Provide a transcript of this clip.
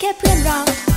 แค่เพื่อนเรา